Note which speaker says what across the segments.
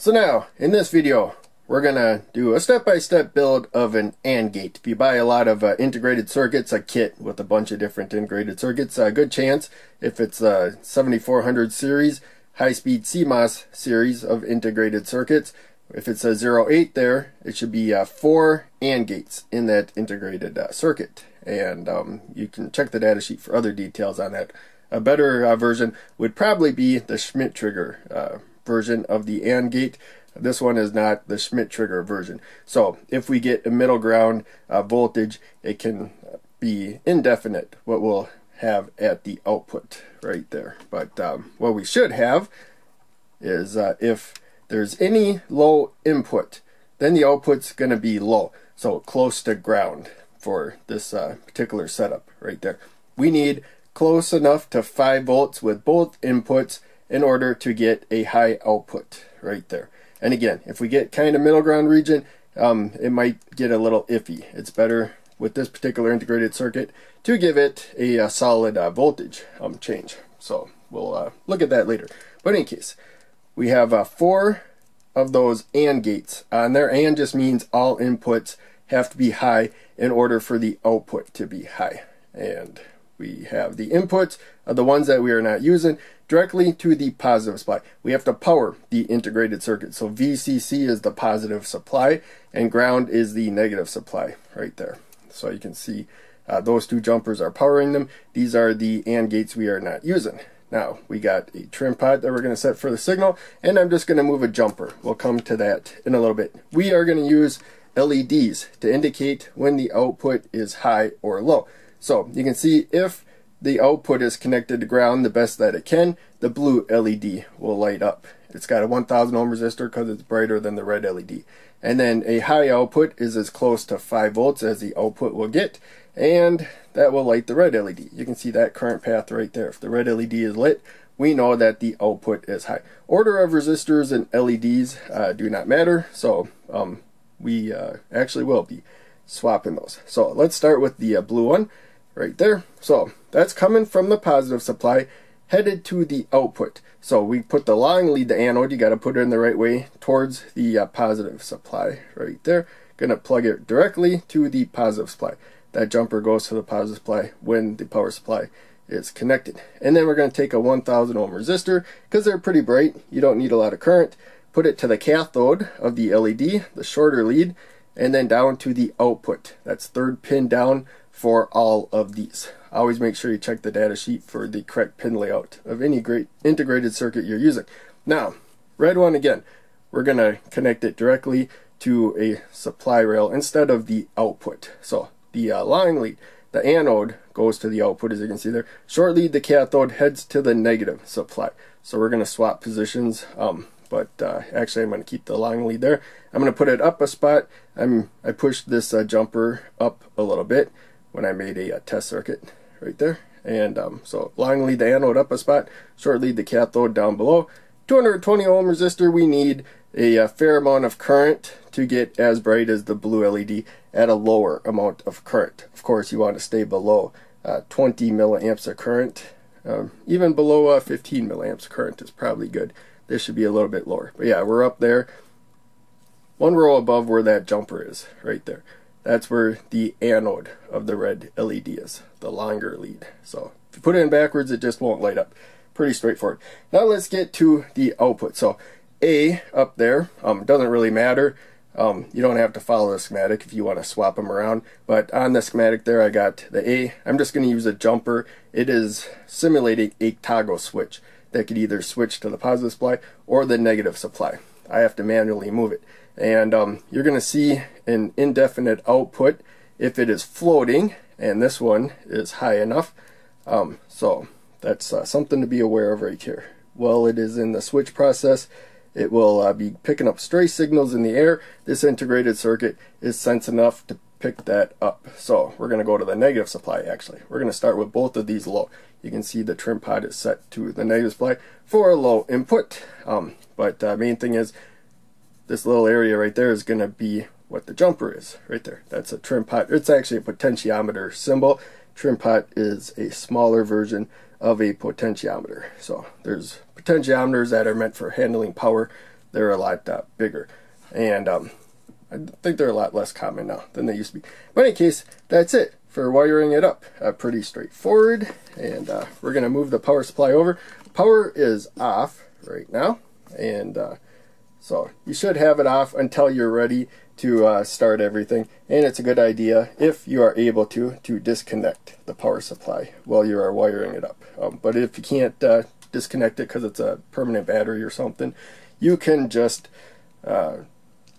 Speaker 1: So now, in this video, we're going to do a step-by-step -step build of an AND gate. If you buy a lot of uh, integrated circuits, a kit with a bunch of different integrated circuits, a good chance if it's a 7400 series, high-speed CMOS series of integrated circuits, if it's a 08 there, it should be uh, four AND gates in that integrated uh, circuit. And um, you can check the data sheet for other details on that. A better uh, version would probably be the Schmitt trigger uh, version of the AND gate. This one is not the Schmitt trigger version. So if we get a middle ground uh, voltage, it can be indefinite what we'll have at the output right there. But um, what we should have is uh, if there's any low input, then the output's going to be low. So close to ground for this uh, particular setup right there. We need close enough to 5 volts with both inputs in order to get a high output right there. And again, if we get kind of middle ground region, um, it might get a little iffy. It's better with this particular integrated circuit to give it a, a solid uh, voltage um, change. So we'll uh, look at that later. But in case, we have uh, four of those AND gates. Uh, and their AND just means all inputs have to be high in order for the output to be high. And we have the inputs the ones that we are not using directly to the positive supply. We have to power the integrated circuit. So VCC is the positive supply and ground is the negative supply right there. So you can see uh, those two jumpers are powering them. These are the AND gates we are not using. Now we got a trim pot that we're going to set for the signal and I'm just going to move a jumper. We'll come to that in a little bit. We are going to use LEDs to indicate when the output is high or low. So you can see if the output is connected to ground the best that it can, the blue LED will light up. It's got a 1000 ohm resistor because it's brighter than the red LED. And then a high output is as close to 5 volts as the output will get, and that will light the red LED. You can see that current path right there. If the red LED is lit, we know that the output is high. Order of resistors and LEDs uh, do not matter, so um, we uh, actually will be swapping those. So let's start with the uh, blue one right there. So that's coming from the positive supply headed to the output. So we put the long lead, the anode, you got to put it in the right way towards the uh, positive supply right there. Going to plug it directly to the positive supply. That jumper goes to the positive supply when the power supply is connected. And then we're going to take a 1000 ohm resistor because they're pretty bright. You don't need a lot of current. Put it to the cathode of the LED, the shorter lead, and then down to the output. That's third pin down for all of these. Always make sure you check the data sheet for the correct pin layout of any great integrated circuit you're using. Now, red one again, we're going to connect it directly to a supply rail instead of the output. So the uh, line lead, the anode goes to the output as you can see there. Short lead, the cathode heads to the negative supply. So we're going to swap positions. Um, but uh, actually I'm going to keep the long lead there. I'm going to put it up a spot. I'm I pushed this uh, jumper up a little bit when I made a, a test circuit right there. And um, so long lead the anode up a spot, short lead the cathode down below. 220 ohm resistor, we need a, a, fair amount of current to get as bright as the blue LED at a lower amount of current. Of course, you want to stay below uh, 20 milliamps of current. Um, even below uh, 15 milliamps current is probably good. This should be a little bit lower. But yeah, we're up there. One row above where that jumper is, right there. That's where the anode of the red LED is, the longer lead. So if you put it in backwards, it just won't light up. Pretty straightforward. Now let's get to the output. So A up there, um, doesn't really matter. Um, you don't have to follow the schematic if you want to swap them around. But on the schematic there, I got the A. I'm just going to use a jumper. It is simulating a toggle switch that could either switch to the positive supply or the negative supply. I have to manually move it. And um, you're going to see an indefinite output if it is floating and this one is high enough. Um, so that's uh, something to be aware of right here. While it is in the switch process it will uh, be picking up stray signals in the air. This integrated circuit is sense enough to pick that up so we're going to go to the negative supply actually we're going to start with both of these low you can see the trim pot is set to the negative supply for a low input um, but uh, main thing is this little area right there is going to be what the jumper is right there. That's a trim pot. It's actually a potentiometer symbol. Trim pot is a smaller version of a potentiometer. So there's potentiometers that are meant for handling power they're a lot uh, bigger. And um, I think they're a lot less common now than they used to be. But in any case, that's it for wiring it up. Uh, pretty straightforward. And uh, we're going to move the power supply over. Power is off right now. And uh, so you should have it off until you're ready to uh, start everything. And it's a good idea, if you are able to, to disconnect the power supply while you are wiring it up. Um, but if you can't uh, disconnect it because it's a permanent battery or something, you can just uh,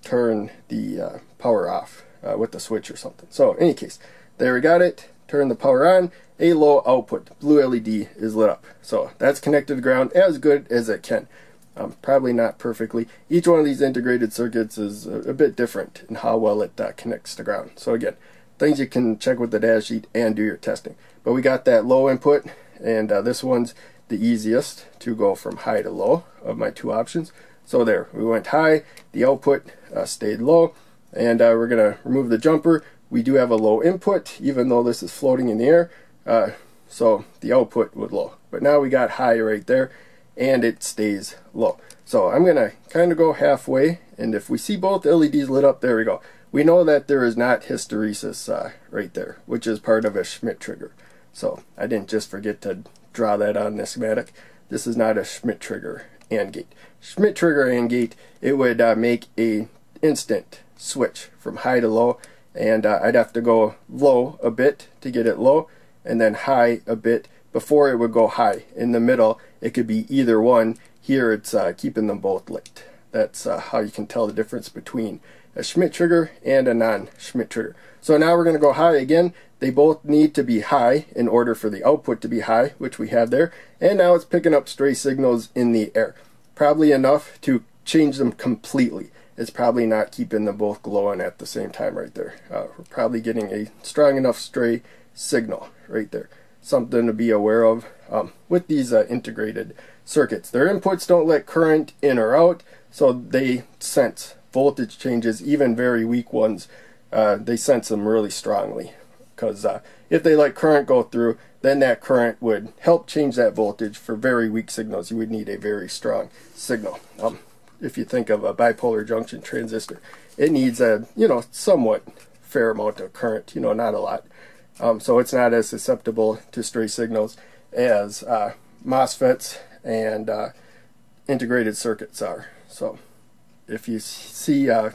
Speaker 1: turn the uh, power off uh, with the switch or something. So in any case, there we got it. Turn the power on. A low output. Blue LED is lit up. So that's connected to ground as good as it can. Um, probably not perfectly. Each one of these integrated circuits is a, a bit different in how well it uh, connects to ground. So again, things you can check with the data sheet and do your testing. But we got that low input, and uh, this one's the easiest to go from high to low of my two options. So there, we went high, the output uh, stayed low, and uh, we're going to remove the jumper. We do have a low input, even though this is floating in the air, uh, so the output would low. But now we got high right there, and it stays low. So I'm going to kind of go halfway, and if we see both LEDs lit up, there we go. We know that there is not hysteresis uh, right there, which is part of a Schmitt trigger. So I didn't just forget to draw that on the schematic. This is not a Schmitt trigger AND gate. Schmitt trigger AND gate, it would uh, make a instant switch from high to low, and uh, I'd have to go low a bit to get it low, and then high a bit before it would go high. In the middle, it could be either one. Here, it's uh, keeping them both lit. That's uh, how you can tell the difference between a Schmitt trigger and a non-Schmitt trigger. So now we're going to go high again. They both need to be high in order for the output to be high, which we have there. And now it's picking up stray signals in the air. Probably enough to change them completely. It's probably not keeping them both glowing at the same time right there. Uh, we're probably getting a strong enough stray signal right there. Something to be aware of um, with these uh, integrated circuits. Their inputs don't let current in or out, so they sense voltage changes, even very weak ones. Uh, they sense them really strongly because uh, if they let current go through, then that current would help change that voltage. For very weak signals, you would need a very strong signal. Um, if you think of a bipolar junction transistor, it needs a you know somewhat fair amount of current, you know, not a lot. Um, so it's not as susceptible to stray signals as uh, MOSFETs and uh, integrated circuits are. So if you see uh,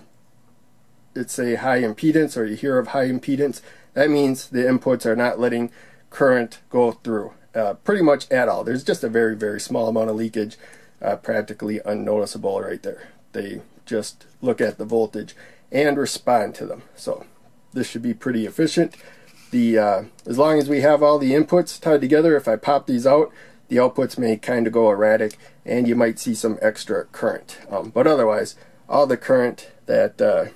Speaker 1: it's a high impedance or you hear of high impedance, that means the inputs are not letting current go through uh, pretty much at all. There's just a very, very small amount of leakage, uh, practically unnoticeable right there. They just look at the voltage and respond to them. So this should be pretty efficient. The uh, As long as we have all the inputs tied together, if I pop these out, the outputs may kind of go erratic and you might see some extra current. Um, but otherwise, all the current that uh,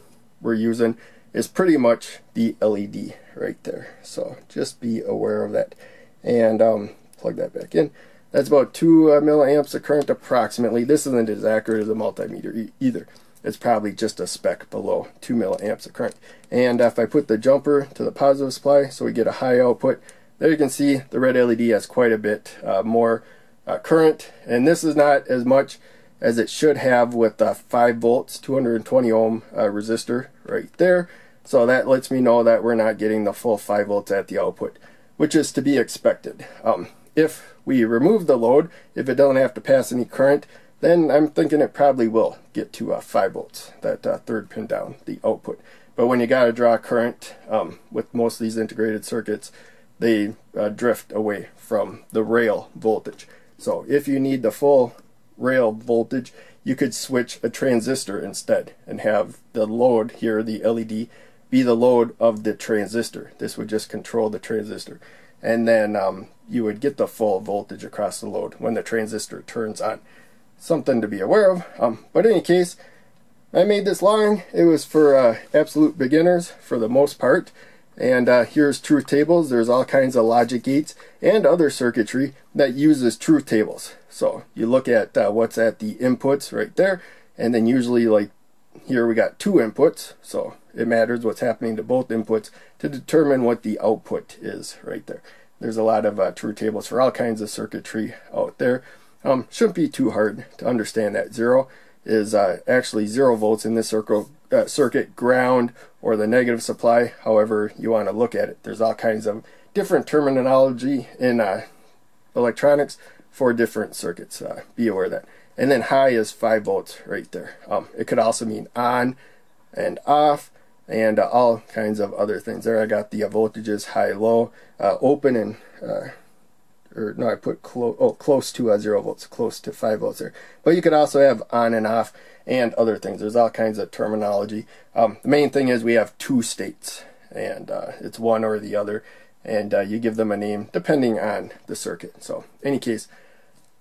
Speaker 1: we're using is pretty much the LED right there. So just be aware of that. And um, plug that back in. That's about 2 uh, milliamps of current approximately. This isn't as accurate as a multimeter e either. It's probably just a spec below 2 milliamps of current. And if I put the jumper to the positive supply so we get a high output, there you can see the red LED has quite a bit uh, more uh, current. And this is not as much as it should have with uh, 5 volts, 220 ohm uh, resistor right there. So that lets me know that we're not getting the full 5 volts at the output, which is to be expected. Um, if we remove the load, if it doesn't have to pass any current, then I'm thinking it probably will get to uh, 5 volts, that uh, third pin down, the output. But when you got to draw current um, with most of these integrated circuits, they uh, drift away from the rail voltage. So if you need the full rail voltage, you could switch a transistor instead and have the load here, the LED, be the load of the transistor. This would just control the transistor. And then um, you would get the full voltage across the load when the transistor turns on. Something to be aware of. Um, but in any case, I made this long. It was for uh, absolute beginners for the most part. And uh, here's truth tables. There's all kinds of logic gates and other circuitry that uses truth tables. So you look at uh, what's at the inputs right there. And then usually like here we got two inputs. So it matters what's happening to both inputs to determine what the output is right there. There's a lot of uh, truth tables for all kinds of circuitry out there. Um, shouldn't be too hard to understand that zero. is uh, actually zero volts in this circle, uh, circuit, ground, or the negative supply, however you want to look at it. There's all kinds of different terminology in uh, electronics for different circuits. Uh, be aware of that. And then high is 5 volts right there. Um, it could also mean on and off and uh, all kinds of other things. There I got the uh, voltages high, low, uh, open and uh, or no, I put close oh close to uh, zero volts, close to five volts there. But you could also have on and off and other things. There's all kinds of terminology. Um, the main thing is we have two states, and uh, it's one or the other, and you give them a name depending on the circuit. So, any case,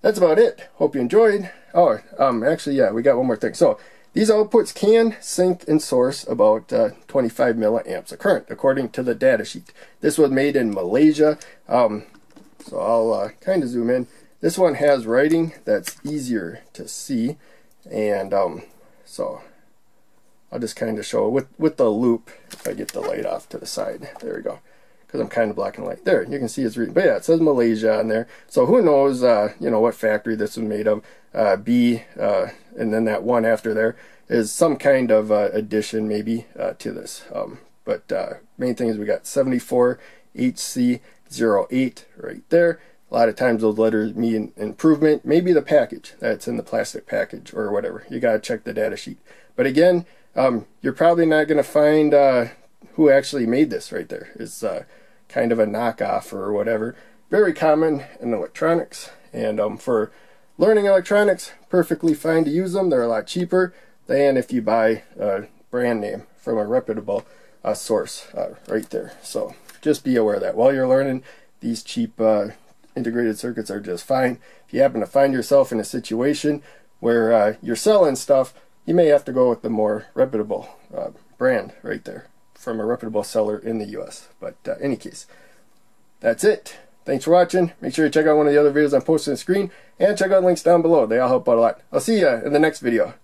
Speaker 1: that's about it. Hope you enjoyed. Oh, um, actually, yeah, we got one more thing. So. These outputs can sink and source about uh, 25 milliamps of current, according to the data sheet. This was made in Malaysia. Um, so I'll uh, kind of zoom in. This one has writing that's easier to see. And um, so I'll just kind of show with, with the loupe, if I get the light off to the side. There we go. Because I'm kind of black and white. There, you can see it's reading. But yeah, it says Malaysia on there. So who knows, uh, you know, what factory this was made of. Uh, B, uh, and then that one after there is some kind of uh, addition maybe uh, to this. Um, but uh, main thing is we got 74 HC 08 right there. A lot of times those letters mean improvement. Maybe the package that's in the plastic package or whatever. You got to check the data sheet. But again, um, you're probably not going to find uh, who actually made this right there. It's kind of a knockoff or whatever. Very common in electronics. And um, for learning electronics, perfectly fine to use them. They're a lot cheaper than if you buy a brand name from a reputable uh, source uh, right there. So just be aware of that. While you're learning, these cheap uh, integrated circuits are just fine. If you happen to find yourself in a situation where uh, you're selling stuff, you may have to go with the more reputable uh, brand right there from a reputable seller in the U.S. But uh, any case, that's it. Thanks for watching. Make sure you check out one of the other videos I'm posting on the screen and check out links down below. They all help out a lot. I'll see you in the next video.